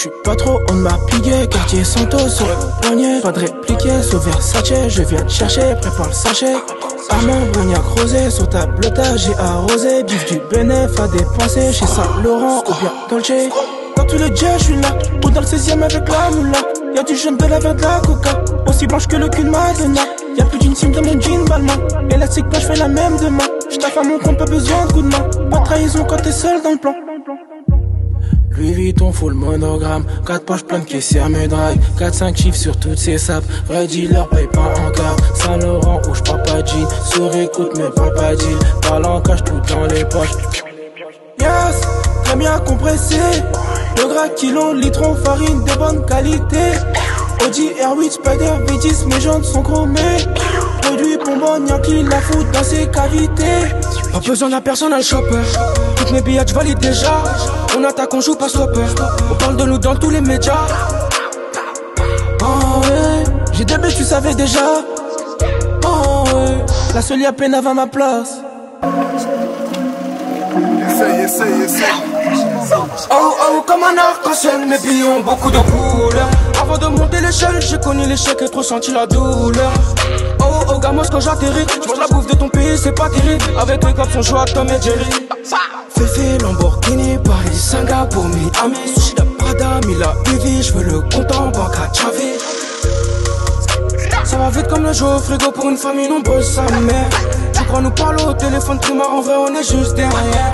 Je suis pas trop, on m'a pillé, quartier Santos poignet. Pas de répliquer, sauf Versace, je viens te chercher, prépare le sachet. Armand, Brognac rosé, sur ta blotage, j'ai arrosé. Bif du bénéf à dépenser chez Saint-Laurent ou bien Dolce. Dans tous les jets, je suis là, ou dans le 16 e avec la moula. Y'a du jeune bel avec de la coca, aussi blanche que le cul de Madonna. Y'a plus d'une team de mon jean balmain. Élastique, pas, je fais la même demain. J'taffe à mon compte, pas besoin de coup de main. Pas de trahison quand t'es seul dans le plan. Louis Vuitton full monogramme. 4 poches pleines caissières me drive 4-5 chiffres sur toutes ces sapes. Vrai dealer paye pas en carte. Saint Laurent ou j'parle pas de jean. Sur écoute mais parle pas Parle en cache tout dans les poches. Yes, très bien compressé. Le gras kilo, litron, farine de bonne qualité. Audi R8, Spider V10, mes jantes sont chromées. Produit bonbon, Yankee, la fout dans ses cavités. Pas besoin d'un personne, un shopper. Toutes mes billets, valide déjà On attaque, on joue pas stopper On parle de nous dans tous les médias. Oh ouais, j'ai des bêtes, tu savais déjà. Oh ouais, la seule à peine avant ma place. Essaye, essaye, essaye. Oh oh comme un arc-en-ciel Mes billets ont beaucoup de couleurs. Avant de monter l'échelle J'ai connu l'échec et trop senti la douleur. Oh oh gamos quand j'atterris J'mange la bouffe de ton pays c'est pas terrible. Avec les cops on joue à Tom et Jerry Féfé, Lamborghini, Paris, Singapour, Miami Sushi de Prada, Mila, Vivi J'veux le compte en banque à Chavi Ça va vite comme le jeu au frigo pour une famille nombreuse sa mère. Tu crois nous parler au téléphone primaire En vrai on est juste derrière.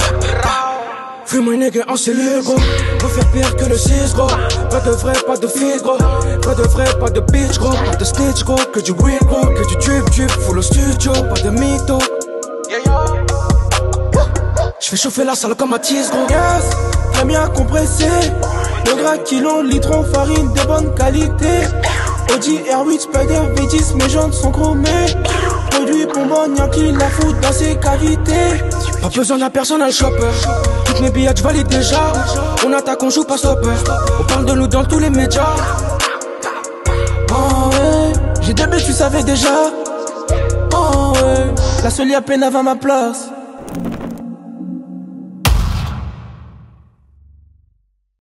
Fume un nègre en cellule gros. Faut faire pire que le 6 gros. Pas de vrai, pas de fils gros. Pas de vrai, pas de bitch gros. Pas de snitch gros. Que du weed gros. Que du tube tube Full au studio. Pas de mytho Je fais chauffer la salle comme Matisse gros Yes, très bien compressé Le gras kilo, litron, farine de bonne qualité. Audi R8, Spider V10 Mes jantes sont chromées. Produit bonbon, Yankee, la fout dans ses cavités. Pas besoin d'un personne, un shopper. Toutes mes billets, valide déjà. On attaque, on joue pas stopper. On parle de nous dans tous les médias. Oh ouais, j'ai des tu savais déjà. Oh ouais, la seule à peine avant ma place